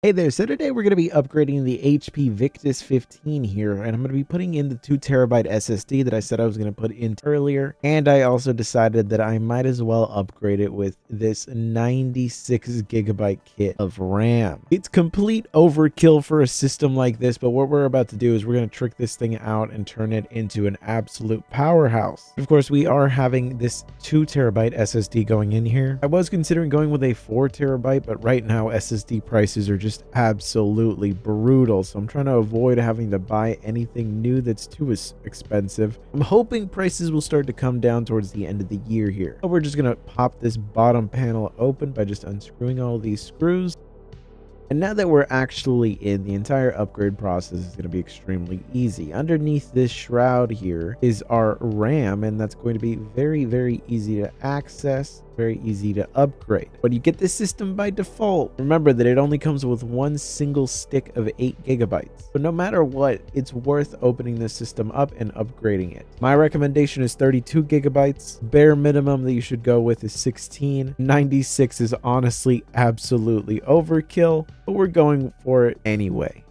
Hey there, so today we're going to be upgrading the HP Victus 15 here, and I'm going to be putting in the 2 terabyte SSD that I said I was going to put in earlier, and I also decided that I might as well upgrade it with this 96 gigabyte kit of RAM. It's complete overkill for a system like this, but what we're about to do is we're going to trick this thing out and turn it into an absolute powerhouse. Of course, we are having this 2 terabyte SSD going in here. I was considering going with a 4 terabyte, but right now SSD prices are just just absolutely brutal. So I'm trying to avoid having to buy anything new that's too expensive. I'm hoping prices will start to come down towards the end of the year here. We're just going to pop this bottom panel open by just unscrewing all these screws. And now that we're actually in, the entire upgrade process is going to be extremely easy. Underneath this shroud here is our RAM, and that's going to be very, very easy to access very easy to upgrade. But you get this system by default. Remember that it only comes with one single stick of 8 gigabytes. But no matter what, it's worth opening the system up and upgrading it. My recommendation is 32 gigabytes. Bare minimum that you should go with is 16. 96 is honestly absolutely overkill, but we're going for it anyway.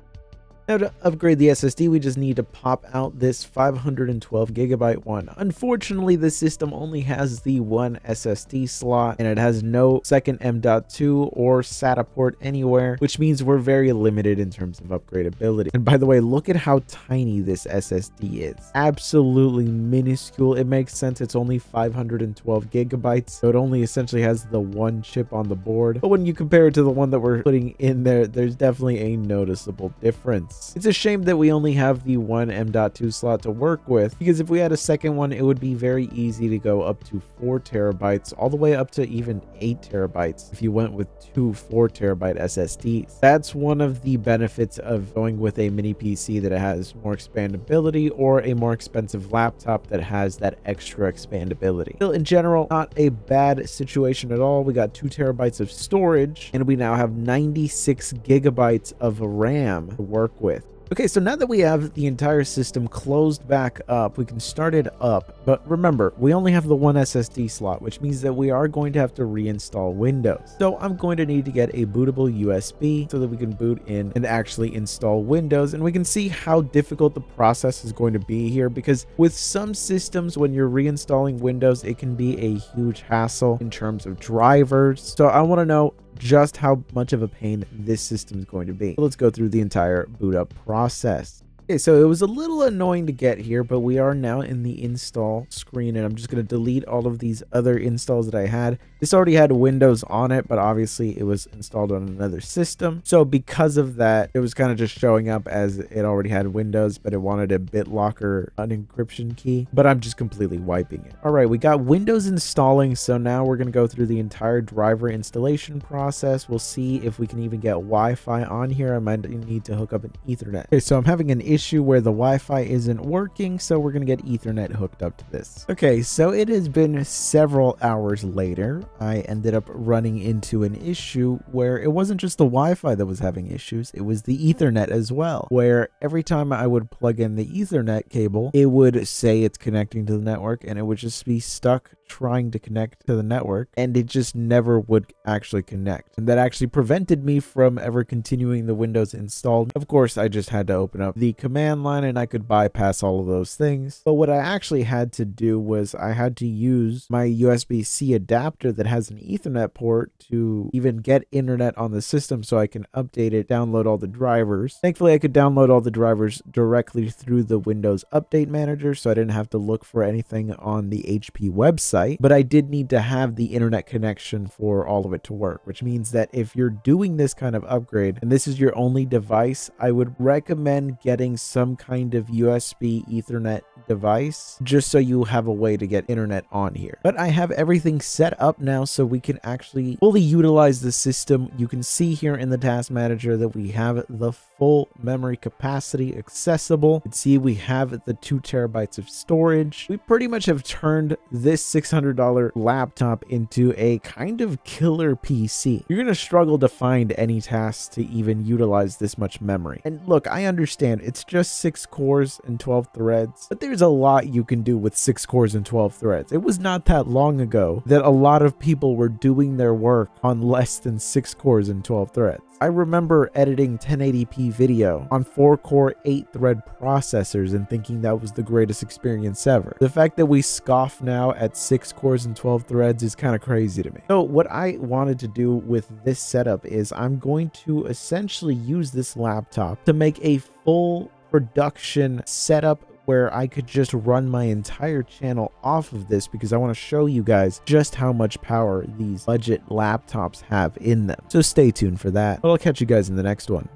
Now to upgrade the SSD, we just need to pop out this 512 gigabyte one. Unfortunately, the system only has the one SSD slot and it has no second M.2 or SATA port anywhere, which means we're very limited in terms of upgradability. And by the way, look at how tiny this SSD is. Absolutely minuscule. It makes sense. It's only 512 gigabytes, so it only essentially has the one chip on the board. But when you compare it to the one that we're putting in there, there's definitely a noticeable difference. It's a shame that we only have the one M.2 slot to work with, because if we had a second one, it would be very easy to go up to 4 terabytes, all the way up to even 8 terabytes if you went with two 4 terabyte SSDs. That's one of the benefits of going with a mini PC that has more expandability or a more expensive laptop that has that extra expandability. Still, in general, not a bad situation at all. We got 2 terabytes of storage, and we now have 96 gigabytes of RAM to work with with. Okay, so now that we have the entire system closed back up, we can start it up. But remember, we only have the one SSD slot, which means that we are going to have to reinstall Windows. So I'm going to need to get a bootable USB so that we can boot in and actually install Windows. And we can see how difficult the process is going to be here because with some systems, when you're reinstalling Windows, it can be a huge hassle in terms of drivers. So I want to know just how much of a pain this system is going to be. let's go through the entire boot up process. Okay, so it was a little annoying to get here, but we are now in the install screen, and I'm just going to delete all of these other installs that I had. This already had Windows on it, but obviously it was installed on another system. So because of that, it was kind of just showing up as it already had Windows, but it wanted a BitLocker unencryption key, but I'm just completely wiping it. All right, we got Windows installing, so now we're going to go through the entire driver installation process. We'll see if we can even get Wi-Fi on here. I might need to hook up an Ethernet. Okay, so I'm having an issue issue where the Wi-Fi isn't working, so we're to get Ethernet hooked up to this. Okay, so it has been several hours later. I ended up running into an issue where it wasn't just the Wi-Fi that was having issues, it was the Ethernet as well, where every time I would plug in the Ethernet cable, it would say it's connecting to the network and it would just be stuck trying to connect to the network and it just never would actually connect. And that actually prevented me from ever continuing the Windows install. Of course, I just had to open up the command line and I could bypass all of those things. But what I actually had to do was I had to use my USB-C adapter that has an ethernet port to even get internet on the system so I can update it, download all the drivers. Thankfully, I could download all the drivers directly through the Windows Update Manager so I didn't have to look for anything on the HP website website, but I did need to have the internet connection for all of it to work, which means that if you're doing this kind of upgrade and this is your only device, I would recommend getting some kind of USB Ethernet device just so you have a way to get internet on here. But I have everything set up now so we can actually fully utilize the system. You can see here in the task manager that we have the full memory capacity accessible. You can see we have the two terabytes of storage. We pretty much have turned this $600 laptop into a kind of killer PC. You're going to struggle to find any tasks to even utilize this much memory. And look, I understand it's just six cores and 12 threads, but there's there's a lot you can do with 6 cores and 12 threads. It was not that long ago that a lot of people were doing their work on less than 6 cores and 12 threads. I remember editing 1080p video on 4 core 8 thread processors and thinking that was the greatest experience ever. The fact that we scoff now at 6 cores and 12 threads is kind of crazy to me. So what I wanted to do with this setup is I'm going to essentially use this laptop to make a full production setup where I could just run my entire channel off of this because I want to show you guys just how much power these budget laptops have in them. So stay tuned for that. But I'll catch you guys in the next one.